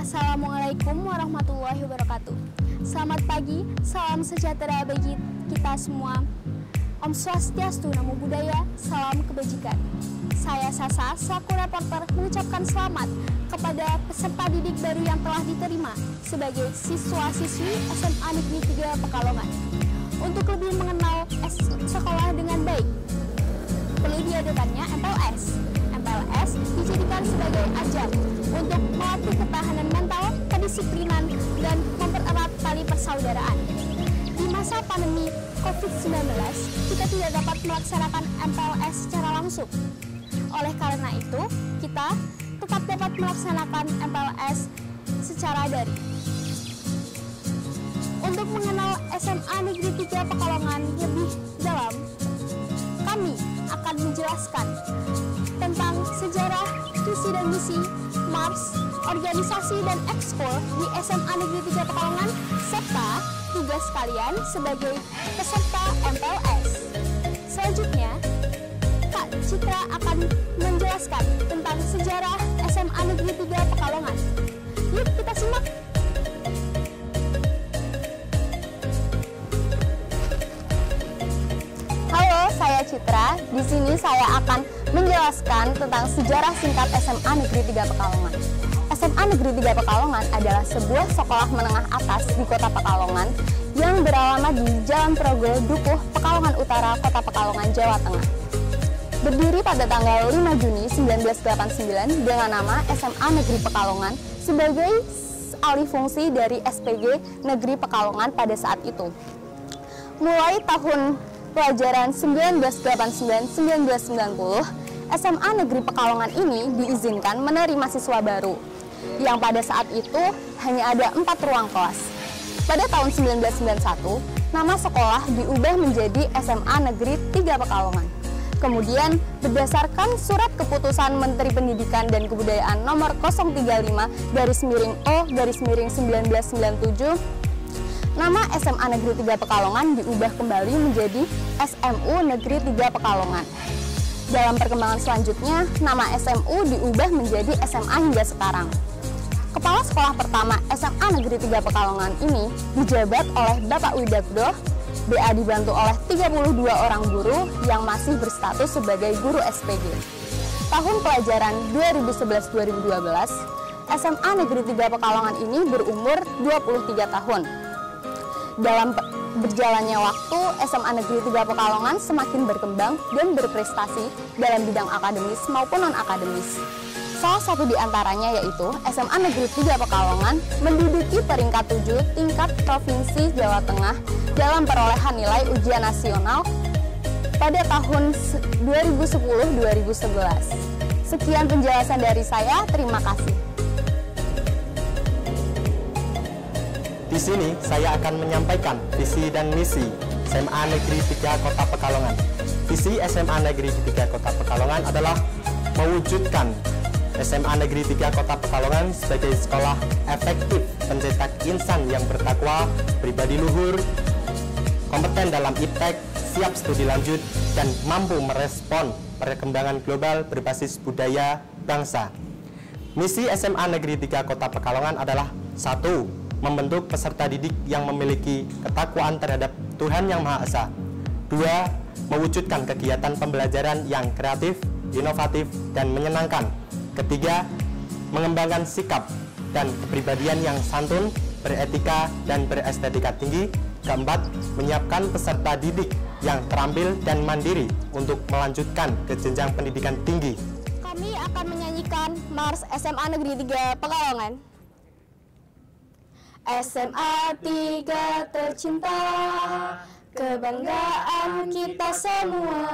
Assalamualaikum warahmatullahi wabarakatuh. Selamat pagi, salam sejahtera bagi kita semua. Om Swastiastu, Namo Buddhaya, salam kebajikan. Saya Sasa, selaku reporter mengucapkan selamat kepada peserta didik baru yang telah diterima sebagai siswa-siswi SMA Negeri 3 Pekalongan. Untuk lebih mengenal sekolah dengan baik, perlu diadakannya MPLS. MPLS dijadikan sebagai ajang untuk melatih ketahanan mental, kedisiplinan, dan mempererat tali persaudaraan. Di masa pandemi COVID-19, kita tidak dapat melaksanakan MPLS secara langsung. Oleh karena itu, kita tetap dapat melaksanakan MPLS secara daring. Untuk mengenal SMA Negeri 3 Pekalongan lebih dalam, kami akan menjelaskan tentang visi dan misi, Mars, organisasi dan ekskul di SMA Negeri 3 Pekalongan, serta tugas kalian sebagai peserta MPLS. Selanjutnya, Kak Citra akan menjelaskan tentang sejarah SMA Negeri 3 Pekalongan. Yuk kita simak! Halo, saya Citra. Di sini saya akan menjelaskan tentang sejarah singkat SMA Negeri 3 Pekalongan. SMA Negeri 3 Pekalongan adalah sebuah sekolah menengah atas di Kota Pekalongan yang beralamat di Jalan Progo, Dukuh, Pekalongan Utara, Kota Pekalongan, Jawa Tengah. Berdiri pada tanggal 5 Juni 1989 dengan nama SMA Negeri Pekalongan sebagai alih fungsi dari SPG Negeri Pekalongan pada saat itu. Mulai tahun pelajaran 1989-1990, SMA Negeri Pekalongan ini diizinkan menerima siswa baru, yang pada saat itu hanya ada empat ruang kelas. Pada tahun 1991, nama sekolah diubah menjadi SMA Negeri 3 Pekalongan. Kemudian, berdasarkan surat keputusan Menteri Pendidikan dan Kebudayaan nomor 035 garis miring O garis miring 1997 Nama SMA Negeri 3 Pekalongan diubah kembali menjadi SMU Negeri 3 Pekalongan. Dalam perkembangan selanjutnya, nama SMU diubah menjadi SMA hingga sekarang. Kepala sekolah pertama SMA Negeri 3 Pekalongan ini dijabat oleh Bapak Widakdo, BA dibantu oleh 32 orang guru yang masih berstatus sebagai guru SPG. Tahun pelajaran 2011-2012, SMA Negeri 3 Pekalongan ini berumur 23 tahun dalam berjalannya waktu, SMA Negeri 3 Pekalongan semakin berkembang dan berprestasi dalam bidang akademis maupun non-akademis. Salah satu di antaranya yaitu SMA Negeri 3 Pekalongan menduduki peringkat 7 tingkat Provinsi Jawa Tengah dalam perolehan nilai ujian nasional pada tahun 2010-2011. Sekian penjelasan dari saya, terima kasih. Di sini saya akan menyampaikan visi dan misi SMA Negeri 3 Kota Pekalongan. Visi SMA Negeri 3 Kota Pekalongan adalah mewujudkan SMA Negeri 3 Kota Pekalongan sebagai sekolah efektif pencetak insan yang bertakwa, pribadi luhur, kompeten dalam iptek, siap studi lanjut, dan mampu merespon perkembangan global berbasis budaya bangsa. Misi SMA Negeri 3 Kota Pekalongan adalah satu, membentuk peserta didik yang memiliki ketakwaan terhadap Tuhan Yang Maha Esa. Dua, mewujudkan kegiatan pembelajaran yang kreatif, inovatif, dan menyenangkan. Ketiga, mengembangkan sikap dan kepribadian yang santun, beretika, dan berestetika tinggi. Keempat, menyiapkan peserta didik yang terampil dan mandiri untuk melanjutkan ke jenjang pendidikan tinggi. Kami akan menyanyikan Mars SMA Negeri 3 Pekalongan. SMA 3 tercinta. Kebanggaan kita semua.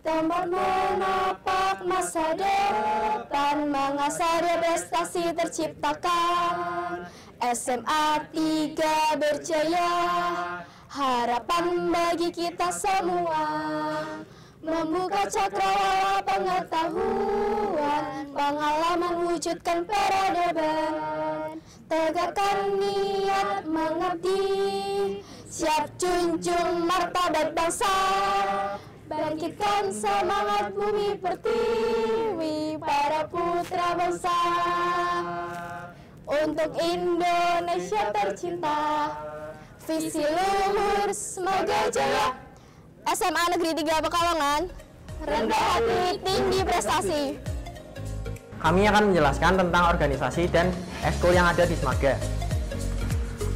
Tempat menapak masa depan Mengasah prestasi terciptakan. SMA 3 berjaya. Harapan bagi kita semua Membuka cakrawala pengetahuan Pengalaman wujudkan peradaban Tegakkan niat mengabdi Siap junjung martabat bangsa Bangkitkan semangat bumi pertiwi Para putra bangsa untuk Indonesia tercinta. Visi luhur semoga jaya. SMA Negeri 3 Pekalongan, rendah hati, tinggi prestasi. Kami akan menjelaskan tentang organisasi dan ekskul yang ada di Semaga.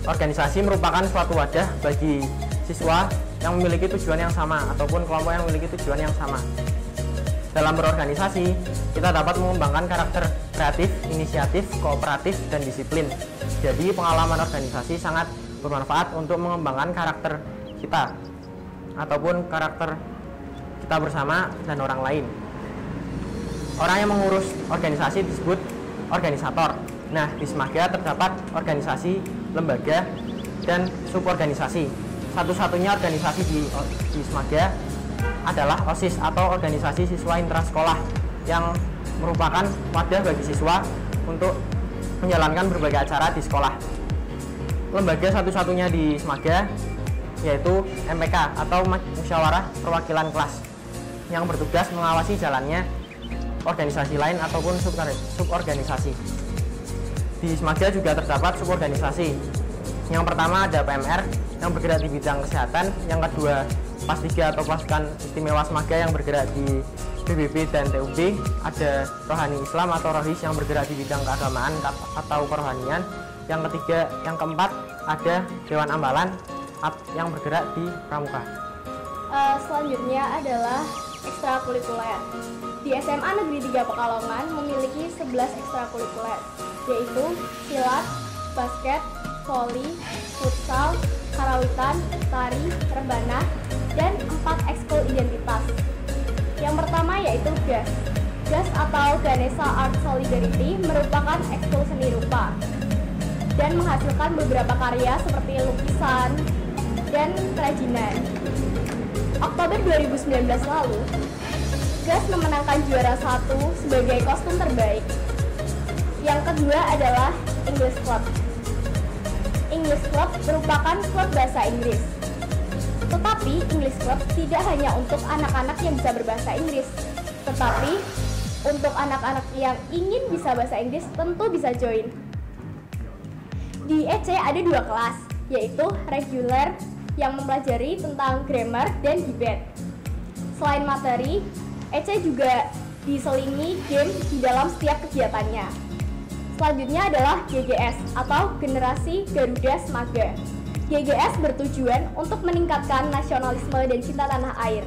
Organisasi merupakan suatu wadah bagi siswa yang memiliki tujuan yang sama ataupun kelompok yang memiliki tujuan yang sama. Dalam berorganisasi, kita dapat mengembangkan karakter kreatif, inisiatif, kooperatif, dan disiplin. Jadi pengalaman organisasi sangat bermanfaat untuk mengembangkan karakter kita ataupun karakter kita bersama dan orang lain. Orang yang mengurus organisasi disebut organisator. Nah, di Semaga terdapat organisasi, lembaga, dan suborganisasi. Satu-satunya organisasi di, di Semaga adalah OSIS atau organisasi siswa intrasekolah yang merupakan wadah bagi siswa untuk menjalankan berbagai acara di sekolah. Lembaga satu-satunya di Semaga yaitu MPK atau Musyawarah Perwakilan Kelas yang bertugas mengawasi jalannya organisasi lain ataupun suborganisasi. Di Semaga juga terdapat suborganisasi. Yang pertama ada PMR yang bergerak di bidang kesehatan, yang kedua PAS 3 atau pasukan istimewa Semaga yang bergerak di BBB dan TUB, ada Rohani Islam atau Rohis yang bergerak di bidang keagamaan atau kerohanian, yang ketiga, yang keempat ada Dewan Ambalan yang bergerak di Pramuka. Uh, selanjutnya adalah ekstrakurikuler. Di SMA Negeri 3 Pekalongan memiliki 11 ekstrakurikuler, yaitu silat, basket, voli, futsal, karawitan, tari, rebana, dan empat ekskul identitas. Yang pertama yaitu GAS. GAS atau Ganesha Art Solidarity merupakan ekskul seni rupa dan menghasilkan beberapa karya seperti lukisan dan kerajinan. Oktober 2019 lalu, Gas memenangkan juara satu sebagai kostum terbaik. Yang kedua adalah English Club. English Club merupakan klub bahasa Inggris. Tetapi English Club tidak hanya untuk anak-anak yang bisa berbahasa Inggris, tetapi untuk anak-anak yang ingin bisa bahasa Inggris tentu bisa join. Di EC ada dua kelas, yaitu regular yang mempelajari tentang grammar dan debate. Selain materi, EC juga diselingi game di dalam setiap kegiatannya. Selanjutnya adalah GGS atau Generasi Garuda Semaga. GGS bertujuan untuk meningkatkan nasionalisme dan cinta tanah air.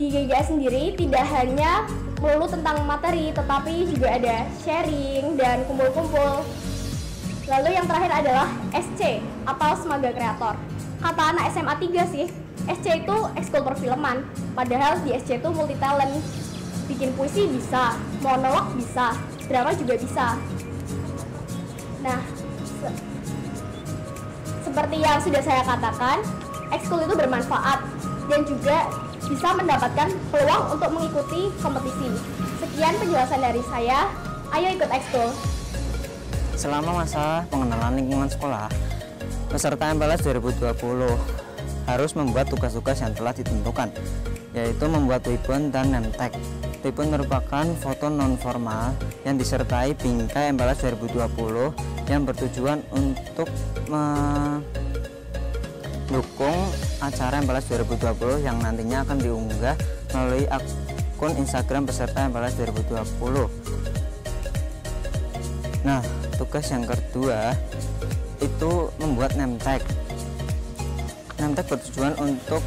Di GGS sendiri tidak hanya melulu tentang materi, tetapi juga ada sharing dan kumpul-kumpul. Lalu yang terakhir adalah SC atau Semaga Kreator. Kata anak SMA 3 sih, SC itu ekskul perfilman padahal di SC itu multi talent bikin puisi bisa monolog bisa drama juga bisa. Nah se seperti yang sudah saya katakan ekskul itu bermanfaat dan juga bisa mendapatkan peluang untuk mengikuti kompetisi. Sekian penjelasan dari saya. Ayo ikut ekskul. Selama masa pengenalan lingkungan sekolah peserta MPLS 2020 harus membuat tugas-tugas yang telah ditentukan, yaitu membuat ribbon dan tag. Ribbon merupakan foto non-formal yang disertai bingkai embalas 2020 yang bertujuan untuk mendukung acara embalas 2020 yang nantinya akan diunggah melalui akun Instagram peserta embalas 2020. Nah, tugas yang kedua itu membuat name tag Nemtek bertujuan untuk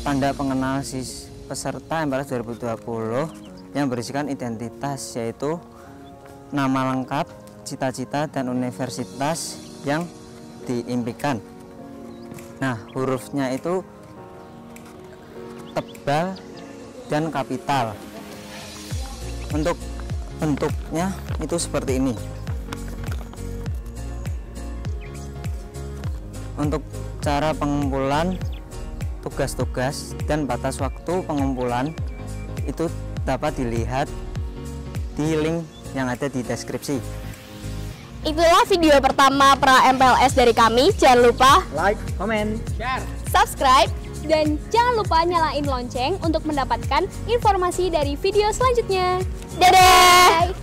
tanda pengenal si peserta MPLS 2020 yang berisikan identitas yaitu nama lengkap, cita-cita dan universitas yang diimpikan. Nah, hurufnya itu tebal dan kapital. Untuk bentuknya itu seperti ini. Untuk cara pengumpulan tugas-tugas dan batas waktu pengumpulan itu dapat dilihat di link yang ada di deskripsi. Itulah video pertama pra MPLS dari kami. Jangan lupa like, comment, share, subscribe, dan jangan lupa nyalain lonceng untuk mendapatkan informasi dari video selanjutnya. Dadah!